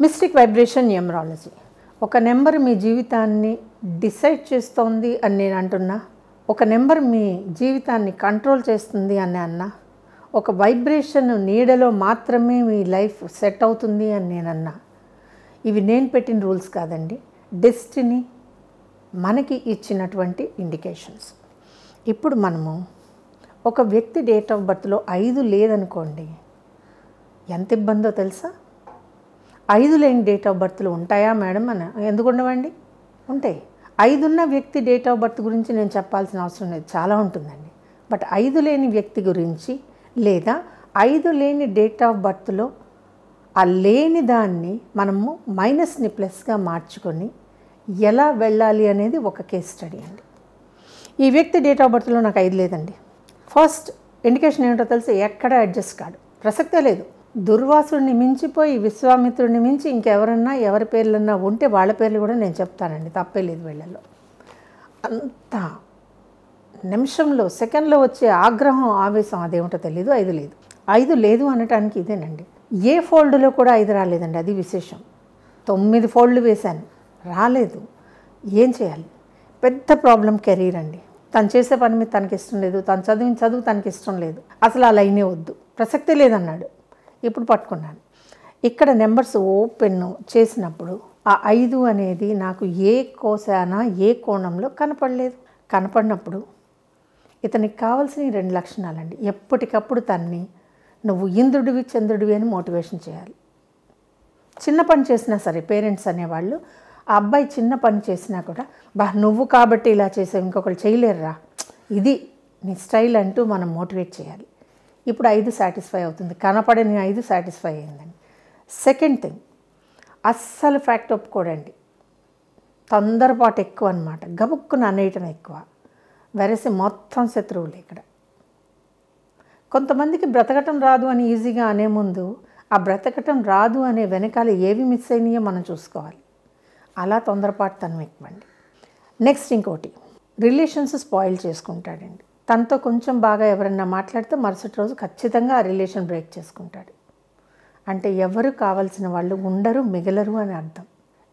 Mystic vibration numerology ఒక number మీ జీవితాన్ని డిసైడ్ చేస్తోంది అని నేను అంటున్నా. ఒక నెంబర్ మీ జీవితాన్ని కంట్రోల్ చేస్తుంది అని అన్నా. ఒక వైబ్రేషన్ నీడలో మాత్రమే మీ లైఫ్ సెట్ అవుతుంది అని నేను అన్నా. ఇవి నేను పెట్టిన రూల్స్ కాదండి. డెస్టినీ మనకి ఇచ్చినటువంటి ఇండికేషన్స్. ఇప్పుడు మనము ఒక వ్యక్తి డేట్ ఆఫ్ బర్త్లో ఐదు లేదనుకోండి ఎంత ఇబ్బందో తెలుసా? ఐదు లేని డేట్ ఆఫ్ బర్త్లు ఉంటాయా మేడం అని ఎందుకు ఉండవండి ఉంటాయి. ఐదున్న వ్యక్తి డేట్ ఆఫ్ బర్త్ గురించి నేను చెప్పాల్సిన అవసరం లేదు. చాలా ఉంటుందండి. బట్ ఐదు లేని వ్యక్తి గురించి లేదా ఐదు లేని డేట్ ఆఫ్ బర్త్లో ఆ లేని దాన్ని మనము మైనస్ని ప్లస్గా మార్చుకొని ఎలా వెళ్ళాలి అనేది ఒక కేస్ స్టడీ అండి. ఈ వ్యక్తి డేట్ ఆఫ్ బర్త్లో నాకు ఐదు లేదండి. ఫస్ట్ ఇండికేషన్ ఏంటో తెలిసి? ఎక్కడ అడ్జస్ట్ కాడు ప్రసక్తే లేదు. దుర్వాసుడిని మించిపోయి విశ్వామిత్రుడిని మించి ఇంకెవరన్నా ఎవరి పేర్లన్నా ఉంటే వాళ్ళ పేర్లు కూడా నేను చెప్తానండి. తప్పే లేదు వీళ్ళల్లో. అంత నిమిషంలో సెకండ్లో వచ్చే ఆగ్రహం ఆవేశం అదేమిటో తెలీదు ఐదు లేదు. ఐదు లేదు అనటానికి ఇదేనండి. ఏ ఫోల్డ్లో కూడా ఐదు రాలేదండి అది విశేషం. తొమ్మిది ఫోల్డ్లు వేశాను రాలేదు. ఏం చేయాలి? పెద్ద ప్రాబ్లం కెరీర్ అండి. తను చేసే పని మీద తనకి ఇష్టం లేదు తను చదివిన చదువు తనకి ఇష్టం లేదు. అసలు ఆ లైనే వద్దు. ప్రసక్తే లేదన్నాడు. ఇప్పుడు పట్టుకున్నాను. ఇక్కడ నెంబర్స్ ఓపెన్ చేసినప్పుడు ఆ ఐదు అనేది నాకు ఏ కోశాన ఏ కోణంలో కనపడలేదు. కనపడినప్పుడు ఇతనికి కావాల్సిన రెండు లక్షణాలండి. ఎప్పటికప్పుడు తన్ని నువ్వు ఇంద్రుడివి చంద్రుడివి అని మోటివేషన్ చేయాలి. చిన్న పని చేసినా సరే పేరెంట్స్ అనేవాళ్ళు ఆ అబ్బాయి చిన్న పని చేసినా కూడా బా నువ్వు కాబట్టి ఇలా చేసావు ఇంకొకరు చేయలేరురా. ఇది నీ స్టైల్ అంటూ మనం మోటివేట్ చేయాలి. ఇప్పుడు ఐదు సాటిస్ఫై అవుతుంది. కనపడని ఐదు సాటిస్ఫై అయిందండి. సెకండ్ థింగ్ అస్సలు ఫ్యాక్ట్ ఒప్పుకోడండి. తొందరపాటు ఎక్కువ అనమాట గబుక్కున అనేయటం ఎక్కువ. వెరసి మొత్తం శత్రువులు ఇక్కడ. కొంతమందికి బ్రతకటం రాదు అని ఈజీగా అనే ముందు ఆ బ్రతకటం రాదు అనే వెనకాల ఏవి మిస్ అయినాయో మనం చూసుకోవాలి. అలా తొందరపాటు తను ఎక్కువండి. నెక్స్ట్ ఇంకోటి రిలేషన్స్ స్పాయిల్ చేసుకుంటాడండి. తనతో కొంచెం బాగా ఎవరన్నా మాట్లాడితే మరుసటి రోజు ఖచ్చితంగా ఆ రిలేషన్ బ్రేక్ చేసుకుంటాడు. అంటే ఎవరు కావాల్సిన వాళ్ళు ఉండరు మిగలరు అని అర్థం.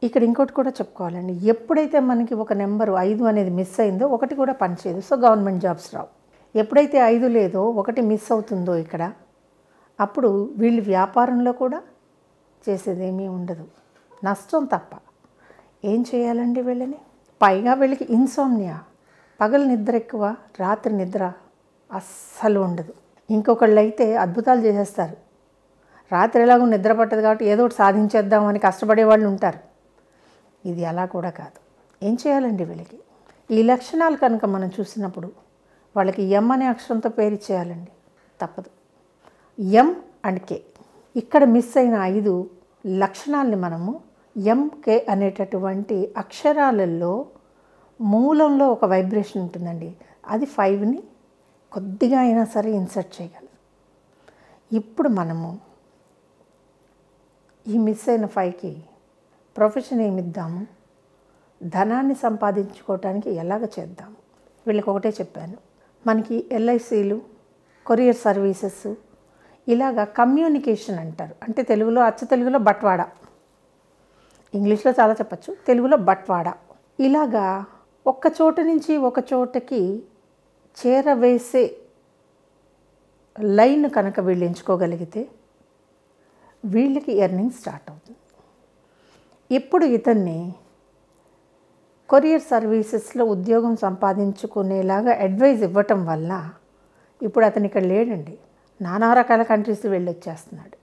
ఇక్కడ ఇంకోటి కూడా చెప్పుకోవాలండి. ఎప్పుడైతే మనకి ఒక నెంబరు ఐదు అనేది మిస్ అయిందో ఒకటి కూడా పనిచేయదు సో గవర్నమెంట్ జాబ్స్ రావు. ఎప్పుడైతే ఐదు లేదో ఒకటి మిస్ అవుతుందో ఇక్కడ అప్పుడు వీళ్ళు వ్యాపారంలో కూడా చేసేదేమీ ఉండదు. నష్టం తప్ప. ఏం చేయాలండి వీళ్ళని? పైగా వీళ్ళకి ఇన్సోమ్నియా పగలు నిద్ర ఎక్కువ రాత్రి నిద్ర అస్సలు ఉండదు. ఇంకొకళ్ళు అయితే అద్భుతాలు చేసేస్తారు. రాత్రి ఎలాగో నిద్ర పట్టదు కాబట్టి ఏదో ఒకటి సాధించేద్దామని కష్టపడే వాళ్ళు ఉంటారు. ఇది అలా కూడా కాదు. ఏం చేయాలండి వీళ్ళకి? ఈ లక్షణాలు కనుక మనం చూసినప్పుడు వాళ్ళకి ఎం అనే అక్షరంతో పేరు చేయాలండి తప్పదు. M and K. ఇక్కడ మిస్ అయిన ఐదు లక్షణాలని మనము ఎంకే అనేటటువంటి అక్షరాలలో మూలంలో ఒక వైబ్రేషన్ ఉంటుందండి. అది ఫైవ్ని కొద్దిగా అయినా సరే ఇన్సర్ట్ చేయగలరు ఇప్పుడు మనము ఈ మిస్ అయిన ఫైవ్కి ప్రొఫెషన్ ఏమిద్దాము? ధనాన్ని సంపాదించుకోవటానికి ఎలాగ చేద్దాము? వీళ్ళకి ఒకటే చెప్పాను. మనకి ఎల్ఐసీలు కొరియర్ సర్వీసెస్ ఇలాగా కమ్యూనికేషన్ అంటారు. అంటే తెలుగులో అచ్చ తెలుగులో బట్వాడా? ఇంగ్లీష్లో చాలా చెప్పచ్చు. తెలుగులో బట్వాడా? ఇలాగా ఒక్క చోట నుంచి ఒక చోటకి చేరవేసే లైన్ కనుక వీళ్ళు ఎంచుకోగలిగితే వీళ్ళకి ఎర్నింగ్ స్టార్ట్ అవుతుంది. ఇప్పుడు ఇతన్ని కొరియర్ సర్వీసెస్లో ఉద్యోగం సంపాదించుకునేలాగా అడ్వైజ్ ఇవ్వటం వల్ల ఇప్పుడు అతను ఇక్కడ లేడండి. నానా రకాల కంట్రీస్ వెళ్ళొచ్చేస్తున్నాడు.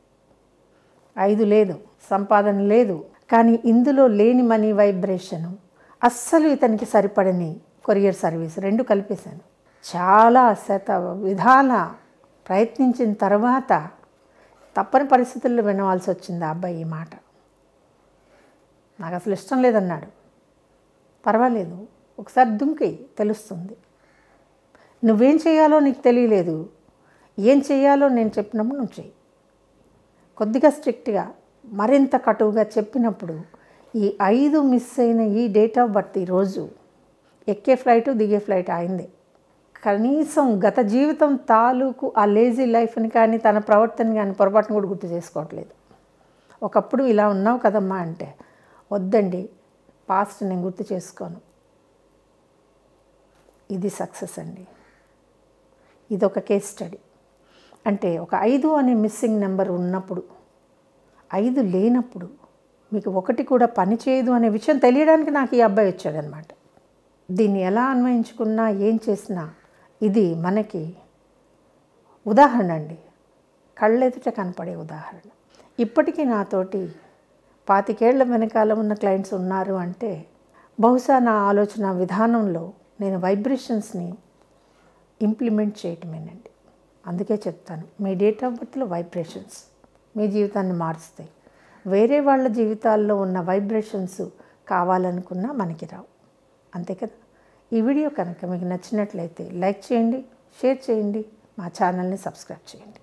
ఐదు లేదు సంపాదన లేదు. కానీ ఇందులో లేని మనీ వైబ్రేషను అస్సలు ఇతనికి సరిపడని కొరియర్ సర్వీస్ రెండు కలిపేశాను. చాలా శత విధాల ప్రయత్నించిన తర్వాత తప్పని పరిస్థితుల్లో వినవలసి వచ్చింది ఆ అబ్బాయి ఈ మాట. నాకు అసలు ఇష్టం లేదన్నాడు. పర్వాలేదు ఒకసారి దుంకి తెలుస్తుంది. నువ్వేం చేయాలో నీకు తెలియలేదు. ఏం చేయాలో నేను చెప్పినప్పుడు నువ్వు చెయ్యి. కొద్దిగా స్ట్రిక్ట్గా మరింత కటువుగా చెప్పినప్పుడు ఈ ఐదు మిస్ అయిన ఈ డేట్ ఆఫ్ బర్త్ ఈరోజు ఎక్కే ఫ్లైట్ దిగే ఫ్లైట్ అయింది. కనీసం గత జీవితం తాలూకు ఆ లేజీ లైఫ్ని కానీ తన ప్రవర్తన కానీ పొరపాటును కూడా గుర్తు చేసుకోవట్లేదు. ఒకప్పుడు ఇలా ఉన్నావు కదమ్మా అంటే వద్దండి పాస్ట్ నేను గుర్తు చేసుకోను. ఇది సక్సెస్ అండి. ఇది ఒక కేస్ స్టడీ అంటే ఒక ఐదు అనే మిస్సింగ్ నెంబర్ ఉన్నప్పుడు ఐదు లేనప్పుడు మీకు ఒకటి కూడా పని చేయదు అనే విషయం తెలియడానికి నాకు ఈ అబ్బాయి వచ్చాడనమాట. దీన్ని ఎలా అన్వయించుకున్నా ఏం చేసినా ఇది మనకి ఉదాహరణ అండి. కళ్ళెదుట కనపడే ఉదాహరణ. ఇప్పటికీ నాతోటి పాతికేళ్ళ వెనకాల ఉన్న క్లయింట్స్ ఉన్నారు అంటే బహుశా నా ఆలోచన విధానంలో నేను వైబ్రేషన్స్ని ఇంప్లిమెంట్ చేయటమేనండి. అందుకే చెప్తాను మీ డేట్ ఆఫ్ బర్త్లో వైబ్రేషన్స్ మీ జీవితాన్ని మారుస్తాయి. వేరే వాళ్ళ జీవితాల్లో ఉన్న వైబ్రేషన్స్ కావాలనుకున్నా మనకి రావు. అంతే కదా? ఈ వీడియో కనుక మీకు నచ్చినట్లయితే లైక్ చేయండి షేర్ చేయండి మా ఛానల్ని సబ్స్క్రైబ్ చేయండి.